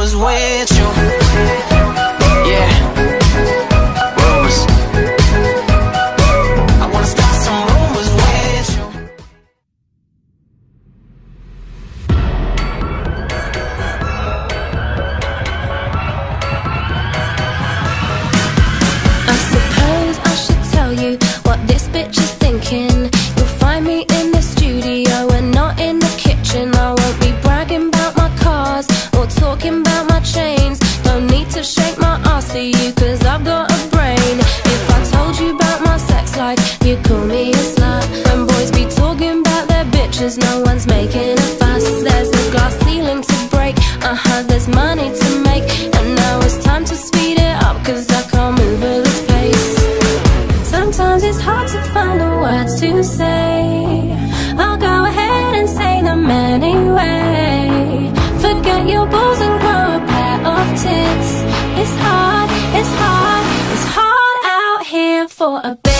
rumors with you. For a bitch.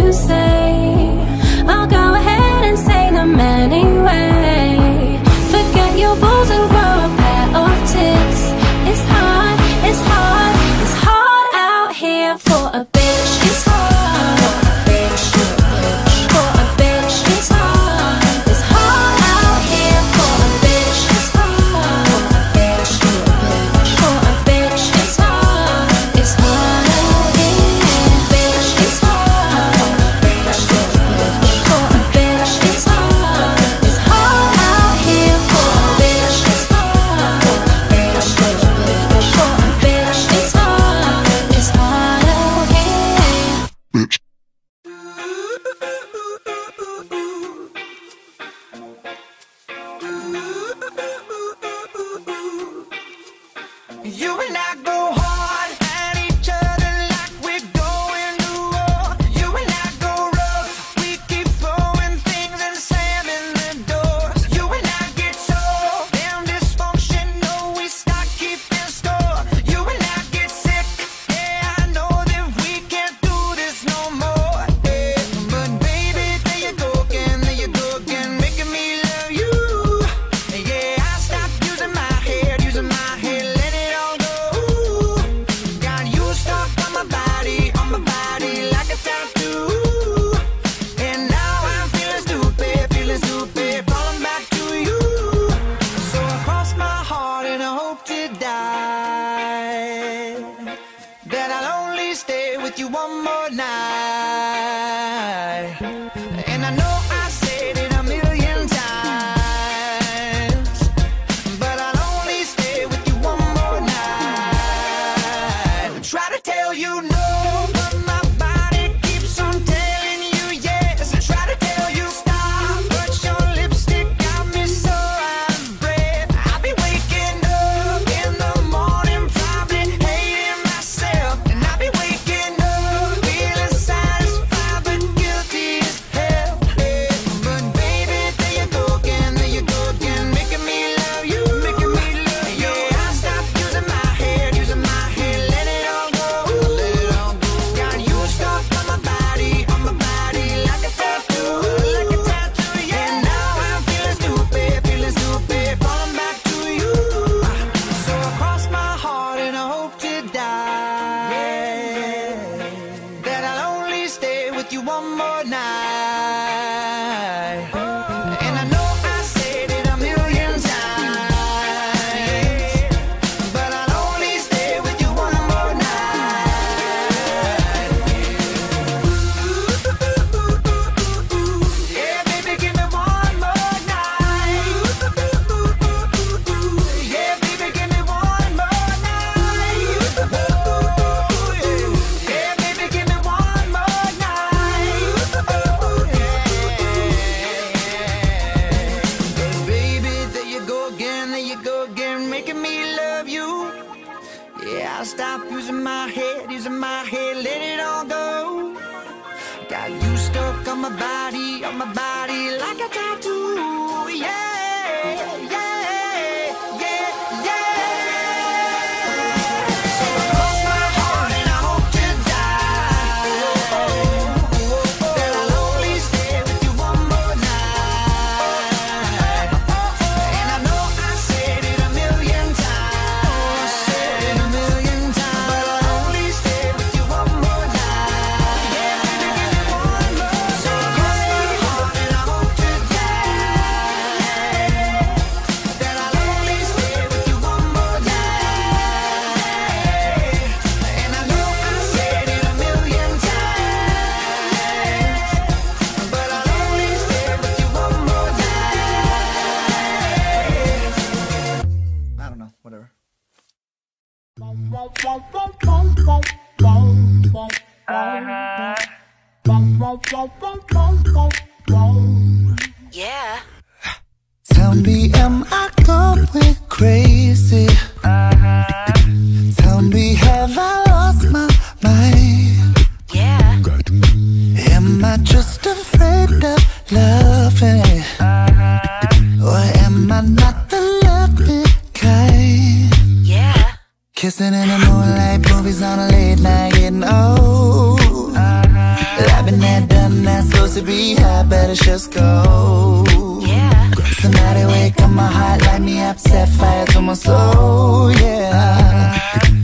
To say. with you one more night. And I know. On my body, on my body like a tattoo. Yeah, yeah, Am I going crazy? Tell me, have I lost my mind? Yeah. Am I just afraid of loving? Or am I not the loving kind? Yeah. Kissing in the moonlight, movies on a late night, getting old. I've been there, done that, supposed to be high, better just go. Yeah. Somebody wake up my heart, light me up, set fire to my soul, yeah.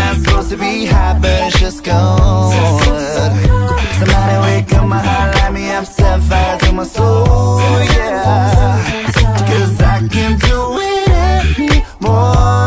Done supposed to be high, but it's just gone. Somebody wake up my heart, light me up, set fire to my soul, yeah. Cause I can't do it anymore.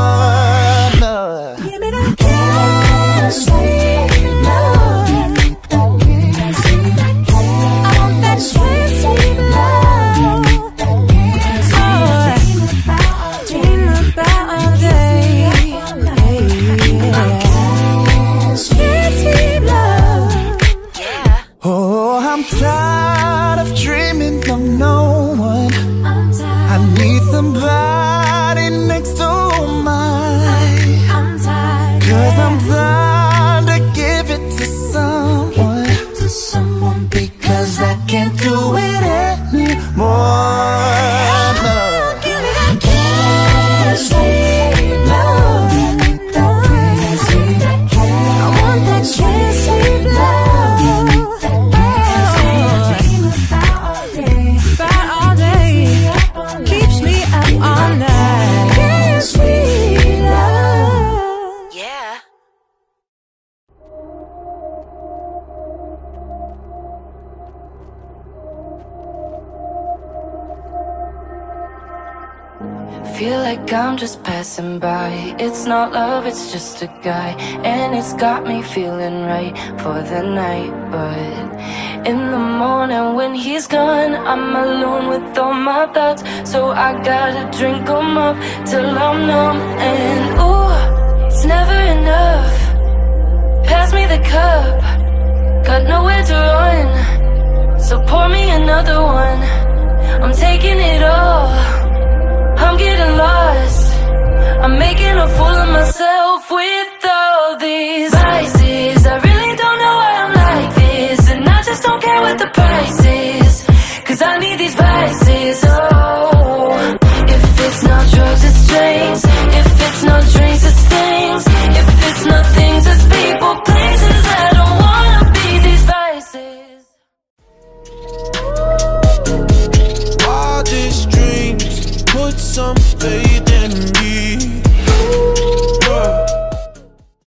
Like I'm just passing by. It's not love, it's just a guy. And it's got me feeling right for the night. But in the morning when he's gone, I'm alone with all my thoughts. So I gotta drink 'em up till I'm numb. And ooh, it's never enough. Pass me the cup, got nowhere to run. So pour me another one. I'm taking it all. I'm making a fool of myself with all these